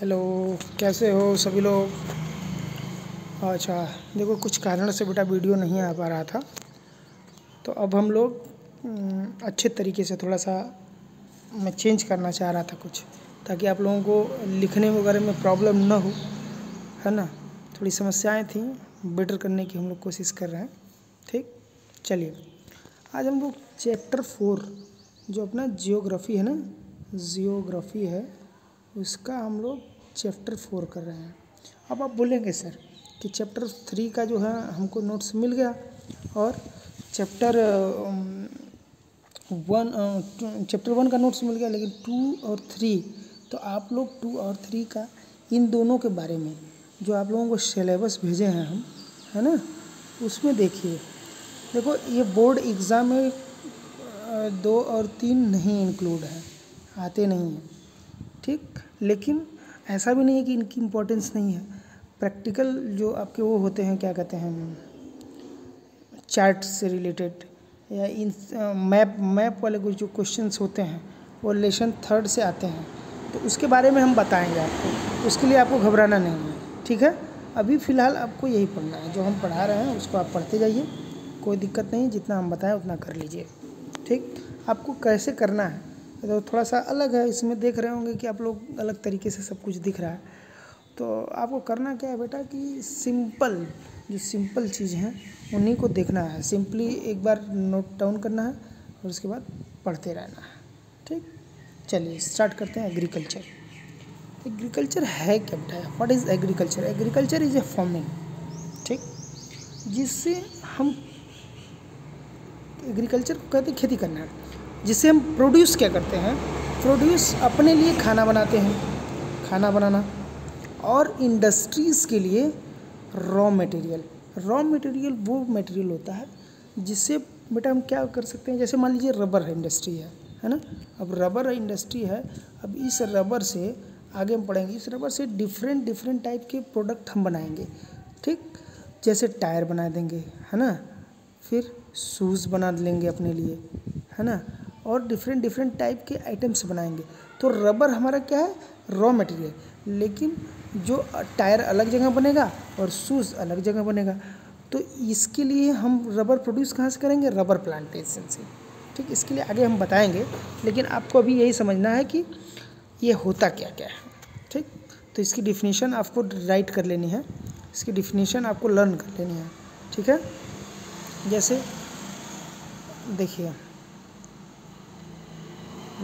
Hello, कैसे हो सभी लोग? अच्छा देखो, कुछ कारण से बेटा वीडियो नहीं आ पा रहा था। तो अब हम लोग अच्छे तरीके से थोड़ा सा मैं चेंज करना चाह रहा था कुछ, ताकि आप लोगों को लिखने वगैरह में प्रॉब्लम ना हो, है ना? थोड़ी समस्याएँ थी बेटर करने की हम लोग कोशिश कर रहे हैं, ठीक? चलिए, आज हम लोग चैप्टर फोर जो अपना जियोग्राफी है ना जियोग्राफी है उसका हम लोग चैप्टर फोर कर रहे हैं। अब आप बोलेंगे सर कि चैप्टर थ्री का जो है, हमको नोट्स मिल गया और चैप्टर वन चैप्टर वन का नोट्स मिल गया, लेकिन टू और थ्री तो आप लोग टू और थ्री का इन दोनों के बारे में जो आप लोगों को सिलेबस भेजे हैं हम, है ना, उसमें देखिए। देखो, ये बोर्ड एग्ज़ाम में दो और तीन नहीं इंक्लूड है, आते नहीं हैं, ठीक? लेकिन ऐसा भी नहीं है कि इनकी इम्पोर्टेंस नहीं है। प्रैक्टिकल जो आपके वो होते हैं, क्या कहते हैं चार्ट से रिलेटेड या इन मैप मैप वाले कुछ जो क्वेश्चंस होते हैं, वो लेसन थर्ड से आते हैं। तो उसके बारे में हम बताएँगे आपको। उसके लिए आपको घबराना नहीं है, ठीक है? अभी फ़िलहाल आपको यही पढ़ना है। जो हम पढ़ा रहे हैं, उसको आप पढ़ते जाइए। कोई दिक्कत नहीं, जितना हम बताएँ, उतना कर लीजिए। ठीक? आपको कैसे करना है? तो थोड़ा सा अलग है, इसमें देख रहे होंगे कि आप लोग अलग तरीके से सब कुछ दिख रहा है। तो आपको करना क्या है बेटा कि सिंपल, जो सिंपल चीज़ हैं, उन्हीं को देखना है। सिंपली एक बार नोट डाउन करना है और उसके बाद पढ़ते रहना है, ठीक? चलिए, स्टार्ट करते हैं एग्रीकल्चर एग्रीकल्चर है क्या बेटा? What is agriculture agriculture is a farming ठीक? जिससे हम एग्रीकल्चर को कहते हैं खेती करना है। जिससे हम प्रोड्यूस क्या करते हैं? प्रोड्यूस अपने लिए खाना बनाते हैं। खाना बनाना। और इंडस्ट्रीज़ के लिए रॉ मटेरियल रॉ मटेरियल वो मटेरियल होता है जिससे बेटा हम क्या कर सकते हैं? जैसे मान लीजिए रबर इंडस्ट्री है है ना? अब रबर इंडस्ट्री है, अब इस रबर से आगे हम पढ़ेंगे। इस रबर से डिफरेंट डिफरेंट टाइप के प्रोडक्ट हम बनाएँगे। ठीक? जैसे टायर बना देंगे, है ना? फिर शूज़ बना लेंगे अपने लिए, है ना? और डिफरेंट डिफरेंट टाइप के आइटम्स बनाएँगे। तो रबर हमारा क्या है? रॉ मटेरियल लेकिन जो टायर अलग जगह बनेगा और शूज़ अलग जगह बनेगा। तो इसके लिए हम रबर प्रोड्यूस कहाँ से करेंगे? रबर प्लांटेशन से। ठीक, इसके लिए आगे हम बताएँगे। लेकिन आपको अभी यही समझना है कि ये होता क्या क्या है। ठीक तो इसकी डिफिनीशन आपको राइट कर लेनी है। इसकी डिफिनीशन आपको लर्न कर लेनी है। ठीक है? जैसे, देखिए।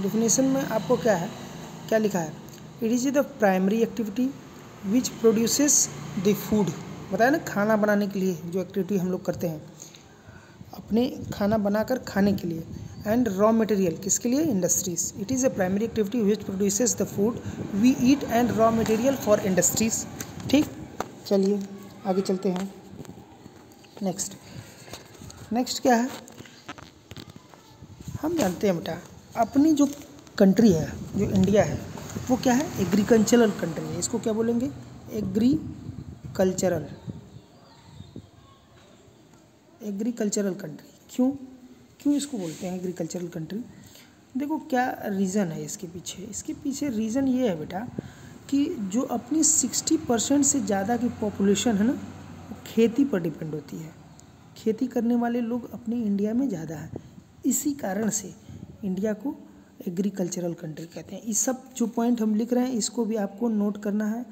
डिफिनेशन में आपको क्या है? क्या लिखा है? It is the primary activity which produces the food बताया ना, खाना बनाने के लिए जो एक्टिविटी हम लोग करते हैं। अपने खाना बनाकर खाने के लिए। एंड रॉ मटेरियल किसके लिए? Industries it is a primary activity which produces the food we eat and raw material for industries ठीक? चलिए, आगे चलते हैं। नेक्स्ट नेक्स्ट क्या है? हम जानते हैं बेटा। अपनी जो कंट्री है, जो इंडिया है, वो क्या है? एग्रीकल्चरल कंट्री है। इसको क्या बोलेंगे? एग्रीकल्चरल एग्रीकल्चरल कंट्री क्यों? क्यों इसको बोलते हैं एग्रीकल्चरल कंट्री देखो, क्या रीज़न है इसके पीछे? इसके पीछे रीज़न ये है बेटा कि जो अपनी सिक्सटी परसेंट से ज़्यादा की पॉपुलेशन है ना, वो खेती पर डिपेंड होती है। खेती करने वाले लोग अपने इंडिया में ज़्यादा हैं। इसी कारण से इंडिया को एग्रीकल्चरल कंट्री कहते हैं। इस सब जो पॉइंट हम लिख रहे हैं, इसको भी आपको नोट करना है।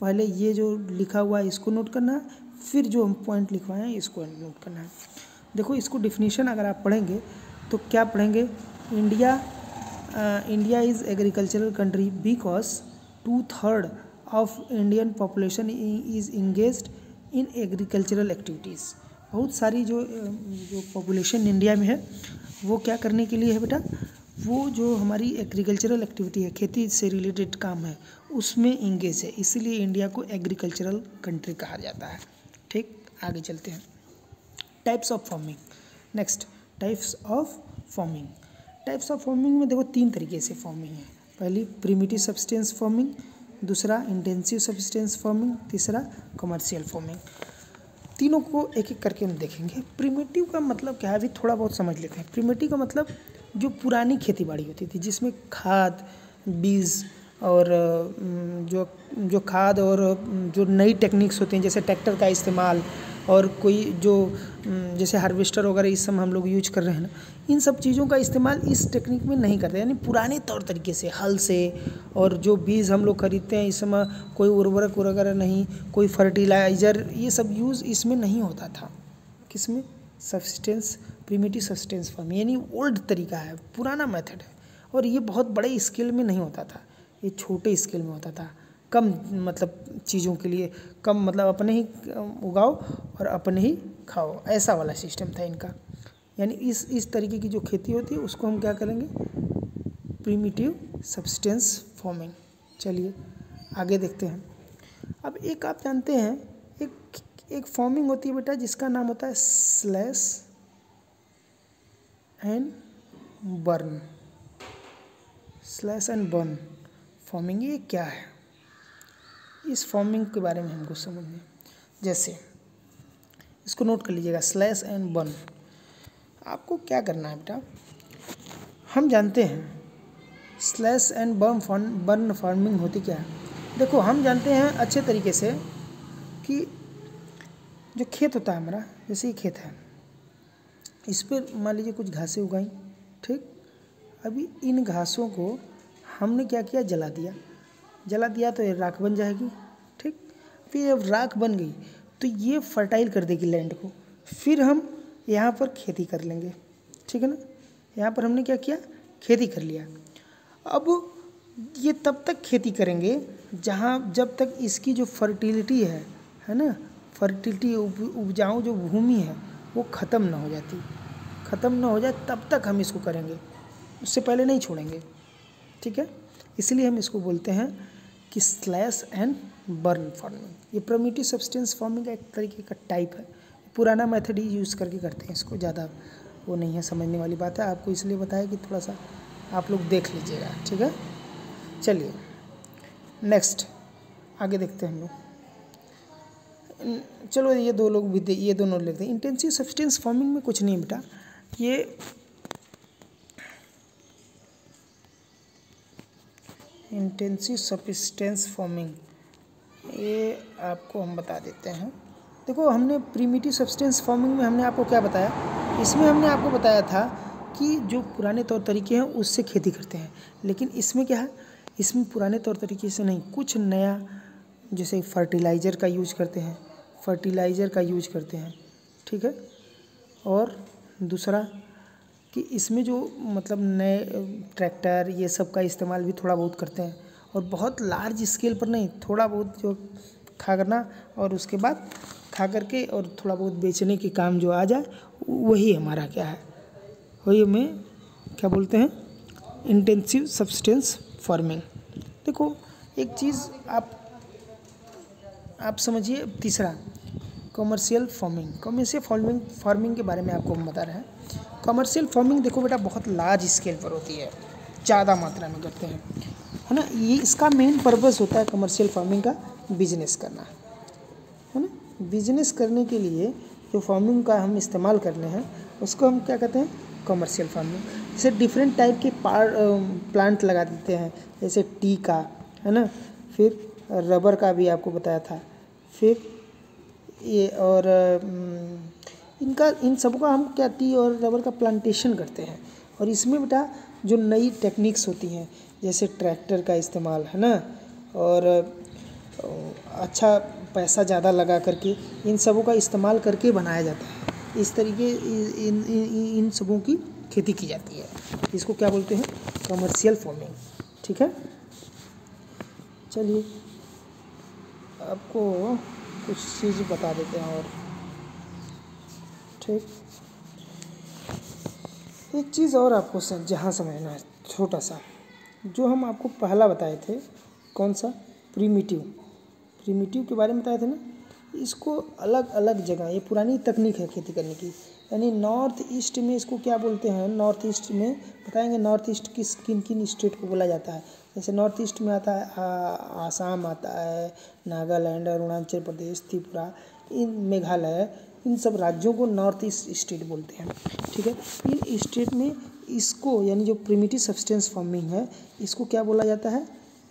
पहले ये जो लिखा हुआ है, इसको नोट करना है। फिर जो हम पॉइंट लिखवाए हैं, इसको नोट करना है। देखो, इसको डिफिनीशन अगर आप पढ़ेंगे तो क्या पढ़ेंगे? India India is agricultural country because two third of Indian population is engage in agricultural activities बहुत सारी जो जो पॉपुलेशन इंडिया में है वो क्या करने के लिए है बेटा? वो जो हमारी एग्रीकल्चरल एक्टिविटी है, खेती से रिलेटेड काम है, उसमें इंगेज है। इसीलिए इंडिया को एग्रीकल्चरल कंट्री कहा जाता है। ठीक? आगे चलते हैं। Types of farming next types of farming types of farming में देखो तीन तरीके से फ़ार्मिंग है। पहली प्रीमिटिव सब्सटेंस फ़ार्मिंग दूसरा इंटेंसिव सब्सटेंस फ़ार्मिंग तीसरा कमर्शियल फ़ार्मिंग तीनों को एक एक करके हम देखेंगे। प्रीमेटिव का मतलब क्या है? अभी थोड़ा बहुत समझ लेते हैं। प्रीमेटिव का मतलब जो पुरानी खेती बाड़ी होती थी, जिसमें खाद, बीज और जो जो खाद और जो नई टेक्निक्स होती हैं, जैसे ट्रैक्टर का इस्तेमाल और कोई जो जैसे हार्वेस्टर वगैरह इस समय हम लोग यूज़ कर रहे हैं ना, इन सब चीज़ों का इस्तेमाल इस टेक्निक में नहीं करते, यानी पुराने तौर तरीके से, हल से, और जो बीज हम लोग खरीदते हैं इस समय कोई उर्वरक वगैरह नहीं, कोई फर्टिलाइज़र, ये सब यूज़ इसमें नहीं होता था। किसमें? सब्सटेंस प्रीमेटिव सब्सटेंस फॉर्म यानी ओल्ड तरीका है, पुराना मेथड है, और ये बहुत बड़े स्केल में नहीं होता था, ये छोटे स्केल में होता था। कम मतलब चीज़ों के लिए कम मतलब अपने ही उगाओ और अपने ही खाओ। ऐसा वाला सिस्टम था इनका। यानी इस इस तरीके की जो खेती होती है, उसको हम क्या करेंगे? प्रीमिटिव सब्सटेंस फॉर्मिंग चलिए, आगे देखते हैं। अब एक आप जानते हैं, एक एक फॉर्मिंग होती है बेटा, जिसका नाम होता है slash and burn slash and burn farming ये क्या है? इस फॉर्मिंग के बारे में हमको समझना जैसे, इसको नोट कर लीजिएगा स्लैश एंड बर्न आपको क्या करना है बेटा? हम जानते हैं slash and burn farm burn farming होती क्या है? देखो, हम जानते हैं अच्छे तरीके से कि जो खेत होता है हमारा, जैसे ये खेत है, इस पर मान लीजिए कुछ घासें उगाई, ठीक? अभी इन घासों को हमने क्या किया? जला दिया। जला दिया तो ये राख बन जाएगी, ठीक? फिर जब राख बन गई तो ये फर्टाइल कर देगी लैंड को। फिर हम यहाँ पर खेती कर लेंगे, ठीक है ना? यहाँ पर हमने क्या किया? खेती कर लिया। अब ये तब तक खेती करेंगे जहाँ, जब तक इसकी जो फर्टिलिटी है है ना? फर्टिलिटी उपजाऊ जो भूमि है, वो ख़त्म ना हो जाती। ख़त्म ना हो जाए, तब तक हम इसको करेंगे। उससे पहले नहीं छोड़ेंगे, ठीक है? इसलिए हम इसको बोलते हैं कि स्लैश एंड बर्न फ़ार्मिंग ये प्रोमिटिव सब्सटेंस फॉर्मिंग का एक तरीके का टाइप है। पुराना मेथड ही यूज़ करके करते हैं इसको, ज़्यादा वो नहीं है, समझने वाली बात है। आपको इसलिए बताया कि थोड़ा सा आप लोग देख लीजिएगा, ठीक है? चलिए नेक्स्ट आगे देखते हैं हम लोग। चलो, ये दो लोग भी ये दोनों लेते हैं इंटेंसिव सब्सटेंस फ़ार्मिंग में कुछ नहीं बेटा। ये इंटेंसिव सब्सटेंस फॉर्मिंग। ये आपको हम बता देते हैं। देखो, हमने प्रीमिटिव सब्सटेंस फ़ार्मिंग में हमने आपको क्या बताया? इसमें हमने आपको बताया था कि जो पुराने तौर तरीके हैं, उससे खेती करते हैं। लेकिन इसमें क्या है? इसमें पुराने तौर तरीके से नहीं, कुछ नया, जैसे फर्टिलाइज़र का यूज़ करते हैं। फर्टिलाइज़र का यूज़ करते हैं, ठीक है? और दूसरा कि इसमें जो मतलब नए ट्रैक्टर ये सब का इस्तेमाल भी थोड़ा बहुत करते हैं और बहुत लार्ज स्केल पर नहीं, थोड़ा बहुत जो खा करना और उसके बाद खा करके और थोड़ा बहुत बेचने के काम जो आ जाए, वही हमारा क्या है। वही हमें क्या बोलते हैं इंटेंसिव सब्सटेंस फ़ार्मिंग देखो, एक चीज़ आप आप समझिए, तीसरा commercial farming commercial farming farming के बारे में आपको हम बता रहे हैं। कमर्शियल फ़ार्मिंग देखो बेटा, बहुत लार्ज स्केल पर होती है। ज़्यादा मात्रा में करते हैं। है ना? ये इसका मेन पर्पज़ होता है कमर्शियल फ़ार्मिंग का बिज़नेस करना। है ना? बिज़नेस करने के लिए जो फ़ार्मिंग का हम इस्तेमाल करने हैं, उसको हम क्या कहते हैं? कमर्शियल फ़ार्मिंग जैसे डिफरेंट टाइप के पार प्लांट लगा देते हैं। जैसे टी का, है ना? फिर रबर का भी आपको बताया था। फिर ये और इनका, इन सब का हम क्या टी और रबर का प्लांटेशन करते हैं। और इसमें बेटा जो नई टेक्निक्स होती हैं, जैसे ट्रैक्टर का इस्तेमाल, है ना? और अच्छा पैसा ज़्यादा लगा करके, इन सबों का इस्तेमाल करके बनाया जाता है। इस तरीके इन इन इन सबों की खेती की जाती है। इसको क्या बोलते हैं? कमर्शियल फ़ार्मिंग ठीक है? चलिए, आपको कुछ चीज़ बता देते हैं और ठीक। एक चीज़ और आपको जहाँ समझना है छोटा सा। जो हम आपको पहला बताए थे कौन सा? प्रीमिटिव। प्रीमिटिव के बारे में बताए थे ना? इसको अलग अलग जगह ये पुरानी तकनीक है खेती करने की। यानी नॉर्थ ईस्ट में इसको क्या बोलते हैं? नॉर्थ ईस्ट में बताएँगे नॉर्थ ईस्ट किस किन किन स्टेट को बोला जाता है? जैसे नॉर्थ ईस्ट में आता है आ, आसाम आता है नागालैंड अरुणाचल प्रदेश त्रिपुरा इन मेघालय इन सब राज्यों को नॉर्थ ईस्ट स्टेट बोलते हैं, ठीक है? इन स्टेट में इसको, यानी जो प्रिमिटिव सब्सटेंस फॉर्मिंग है, इसको क्या बोला जाता है?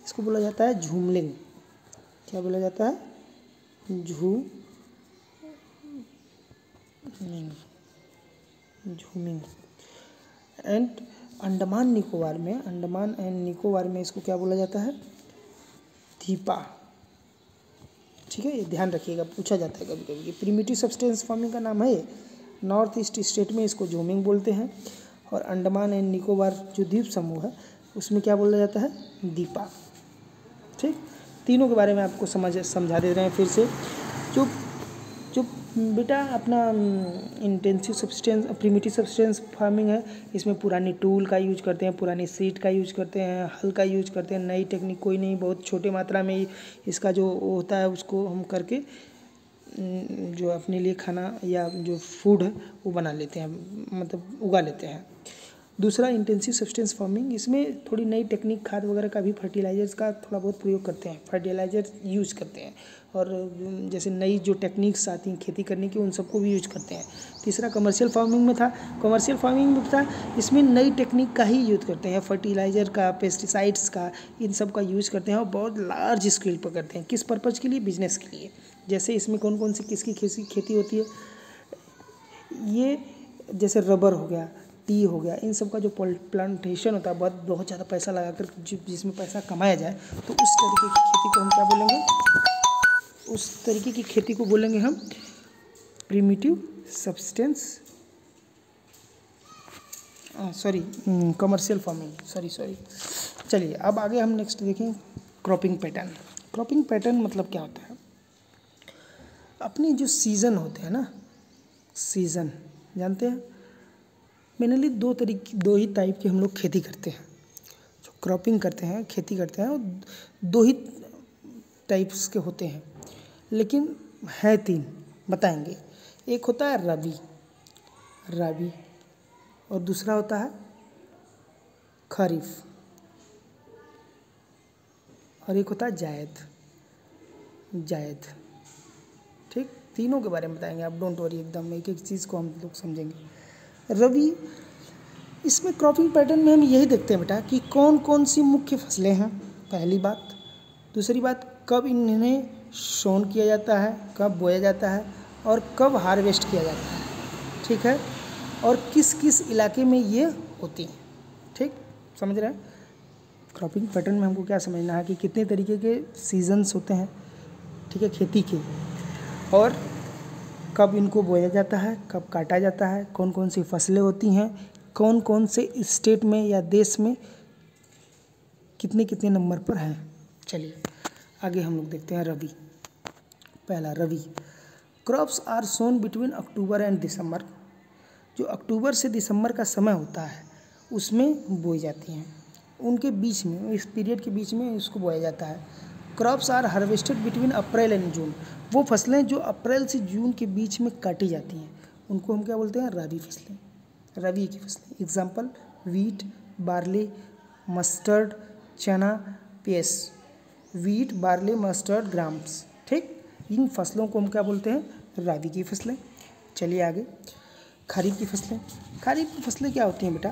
इसको बोला जाता है झूमलिंग। क्या बोला जाता है? झू झूमिंग। एंड अंडमान निकोबार में, अंडमान एंड निकोबार में इसको क्या बोला जाता है? दीपा। ठीक है, ये ध्यान रखिएगा, पूछा जाता है कभी कभी प्रीमिटिव सब्सटेंस फॉर्मिंग का नाम है नॉर्थ ईस्ट स्टेट में इसको जोमिंग बोलते हैं और अंडमान एंड निकोबार जो द्वीप समूह है, उसमें क्या बोला जाता है? दीपा। ठीक? तीनों के बारे में आपको समझ, समझा दे रहे हैं फिर से। बेटा, अपना intensive substance primitive substance farming है। इसमें पुराने टूल का यूज़ करते हैं, पुराने सीट का यूज़ करते हैं, हल का यूज़ करते हैं। नई टेक्निक कोई नहीं, बहुत छोटे मात्रा में इसका जो होता है उसको हम करके जो अपने लिए खाना या जो फ़ूड है, वो बना लेते हैं मतलब उगा लेते हैं। दूसरा इंटेंसिव सब्सटेंस फ़ार्मिंग इसमें थोड़ी नई टेक्निक खाद वगैरह का भी फर्टिलाइजर्स का थोड़ा बहुत प्रयोग करते हैं। फर्टिलाइज़र यूज़ करते हैं और जैसे नई जो टेक्निक्स आती हैं खेती करने की, उन सबको भी यूज़ करते हैं। तीसरा कमर्शियल फ़ार्मिंग में था। कमर्शियल फ़ार्मिंग में था, इसमें नई टेक्निक का ही यूज़ करते हैं। फर्टिलाइज़र का पेस्टिसाइड्स का, इन सब का यूज़ करते हैं और बहुत लार्ज स्केल पर करते हैं। किस पर्पज़ के लिए? बिज़नेस के लिए। जैसे इसमें कौन कौन सी, किसकी खेती होती है? ये जैसे रबर हो गया टी हो गया। इन सब का जो प्लांटेशन होता है, बहुत बहुत ज़्यादा पैसा लगाकर जिसमें पैसा कमाया जाए तो उस तरीके की खेती को हम क्या बोलेंगे? उस तरीके की खेती को बोलेंगे हम primitive substance sorry commercial farming sorry sorry चलिए, अब आगे हम नेक्स्ट देखें क्रॉपिंग पैटर्न क्रॉपिंग पैटर्न मतलब क्या होता है? अपनी जो सीज़न होते हैं ना सीज़न जानते हैं? मेनली दो तरीके, दो ही टाइप की हम लोग खेती करते हैं। जो क्रॉपिंग करते हैं, खेती करते हैं दो ही टाइप्स के होते हैं। लेकिन है तीन, बताएँगे। एक होता है रबी रबी, और दूसरा होता है खरीफ, और एक होता है जायद जायद। ठीक? तीनों के बारे में बताएँगे, आप डोंट वरी एकदम एक एक चीज़ को हम लोग समझेंगे। रबी इसमें क्रॉपिंग पैटर्न में हम यही देखते हैं बेटा कि कौन कौन सी मुख्य फ़सलें हैं? पहली बात। दूसरी बात, कब इन्हें सोन किया जाता है, कब बोया जाता है और कब हार्वेस्ट किया जाता है। ठीक है? और किस किस इलाके में ये होती हैं? ठीक? समझ रहे हैं? क्रॉपिंग पैटर्न में हमको क्या समझना है कि कितने तरीके के सीजन्स होते हैं? ठीक है? खेती के। और कब इनको बोया जाता है, कब काटा जाता है कौन कौन सी फ़सलें होती हैं कौन कौन से स्टेट में या देश में कितने कितने नंबर पर हैं। चलिए, आगे हम लोग देखते हैं रवि। पहला, rabi. Crops are sown between October and December. जो अक्टूबर से दिसंबर का समय होता है, उसमें बोई जाती हैं। उनके बीच में, इस पीरियड के बीच में इसको बोया जाता है। Crops are harvested between April and June वो फ़सलें जो अप्रैल से जून के बीच में काटी जाती हैं, उनको हम क्या बोलते हैं? रबी फ़सलें। रबी की फ़सलें। Example wheat barley mustard chana peas wheat barley mustard grams ठीक? इन फ़सलों को हम क्या बोलते हैं? रबी की फ़सलें। चलिए आगे। खरीफ की फ़सलें। खरीफ की फ़सलें क्या होती हैं बेटा?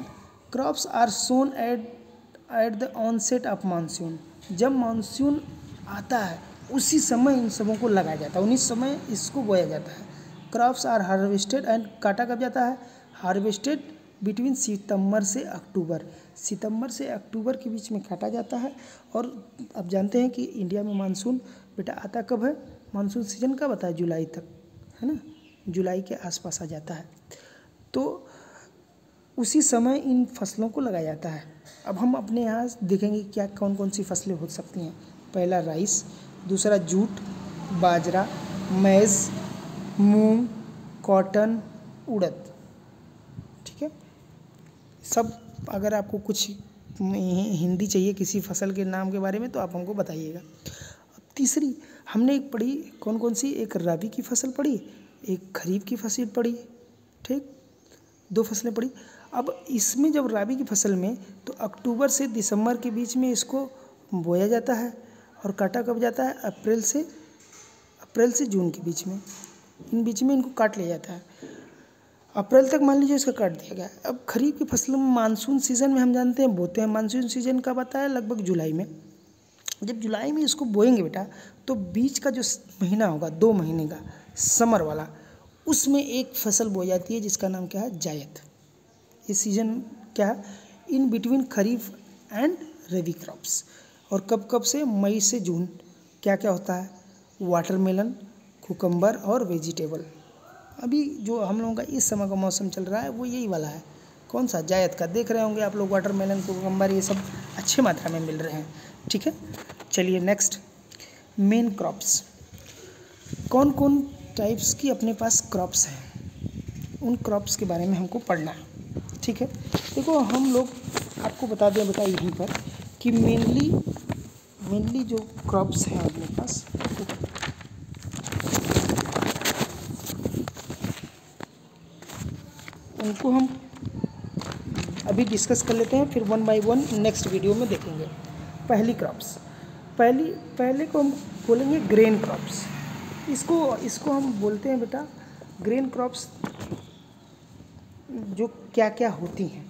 Crops are sown at at the onset of monsoon जब मानसून आता है, उसी समय इन सबों को लगाया जाता है। उन्हीं समय इसको बोया जाता है। क्रॉप्स आर हार्वेस्टेड एंड काटा कब जाता है? हार्वेस्टेड बिटवीन सितंबर से अक्टूबर। सितंबर से अक्टूबर के बीच में काटा जाता है और आप जानते हैं कि इंडिया में मानसून, बेटा, आता कब है? मानसून सीज़न कब आता है? जुलाई तक, है ना? जुलाई के आसपास आ जाता है। तो उसी समय इन फ़सलों को लगाया जाता है। अब हम अपने यहाँ देखेंगे क्या कौन कौन सी फ़सलें हो सकती हैं। पहला राइस, दूसरा जूट, बाजरा मैज़ मूंग, कॉटन, उड़द। ठीक है? सब अगर आपको कुछ हिंदी चाहिए किसी फ़सल के नाम के बारे में तो आप हमको बताइएगा। तीसरी, हमने एक पढ़ी कौन कौन सी? एक रबी की फ़सल पढ़ी एक खरीफ की फ़सल पढ़ी ठीक? दो फ़सलें पढ़ी अब इसमें जब राबी की फ़सल में तो अक्टूबर से दिसंबर के बीच में इसको बोया जाता है। और काटा कब जाता है? अप्रैल से अप्रैल से जून के बीच में। इन बीच में इनको काट लिया जाता है। अप्रैल तक मान लीजिए इसका काट दिया गया। अब खरीफ की फ़सलों में मानसून सीज़न में हम जानते हैं, बोते हैं। मानसून सीज़न कब आता है? लगभग जुलाई में। जब जुलाई में इसको बोएँगे बेटा तो बीच का जो महीना होगा, दो महीने का, समर वाला, उसमें एक फ़सल बोई जाती है, जिसका नाम क्या है? जायद। ये सीज़न क्या है? In between kharif and rabi crops. और कब कब से मई से जून क्या क्या होता है? वाटरमेलन कुकम्बर और वेजिटेबल। अभी जो हम लोगों का इस समय का मौसम चल रहा है, वो यही वाला है। कौन सा? जायद का। देख रहे होंगे आप लोग, वाटरमेलन कुकम्बर ये सब अच्छे मात्रा में मिल रहे हैं। ठीक है? चलिए नेक्स्ट मेन क्रॉप्स कौन कौन टाइप्स की अपने पास क्रॉप्स हैं? उन क्रॉप्स के बारे में हमको पढ़ना है। ठीक है? देखो, हम लोग आपको बता दें बेटा यहीं पर। कि मेनली मेनली जो क्रॉप्स हैं अपने पास, उनको हम अभी डिस्कस कर लेते हैं, फिर one by one next video में देखेंगे। पहली क्रॉप्स पहली, पहले को हम बोलेंगे ग्रेन क्रॉप्स इसको इसको हम बोलते हैं बेटा ग्रेन क्रॉप्स जो क्या क्या होती हैं,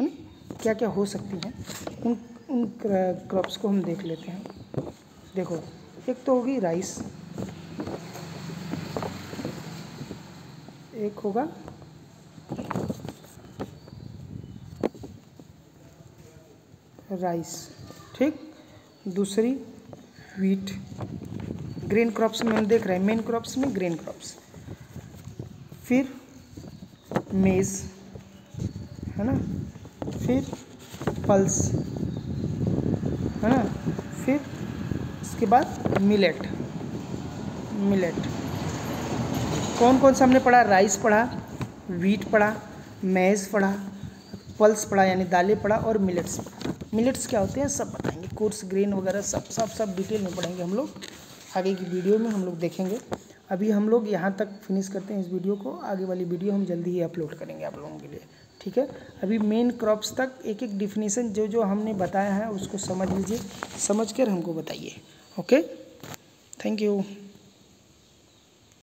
है ना? क्या क्या हो सकती हैं, उन उन क्रॉप्स को हम देख लेते हैं। देखो, एक तो होगी राइस एक होगा राइस ठीक? दूसरी वीट ग्रीन क्रॉप्स में हम देख रहे हैं मेन क्रॉप्स में ग्रीन क्रॉप्स फिर मेज़ है ना? फिर पल्स। है ना? फिर इसके बाद मिलेट मिलेट कौन कौन सा हमने पढ़ा? राइस पढ़ा वीट पढ़ा मैज़ पढ़ा पल्स पढ़ा, यानी दालें पढ़ा और मिलेट्स पढ़ा। मिलेट्स क्या होते हैं? सब बताएँगे। कोर्स ग्रेन वगैरह सब सब सब डिटेल में पढ़ेंगे हम लोग। आगे की वीडियो में हम लोग देखेंगे। अभी हम लोग यहाँ तक फिनिश करते हैं इस वीडियो को। आगे वाली वीडियो हम जल्दी ही अपलोड करेंगे आप लोगों के लिए। ठीक है? अभी मेन क्रॉप्स तक एक एक डिफिनेशन जो जो हमने बताया है, उसको समझ लीजिए। समझ कर हमको बताइए। Okay thank you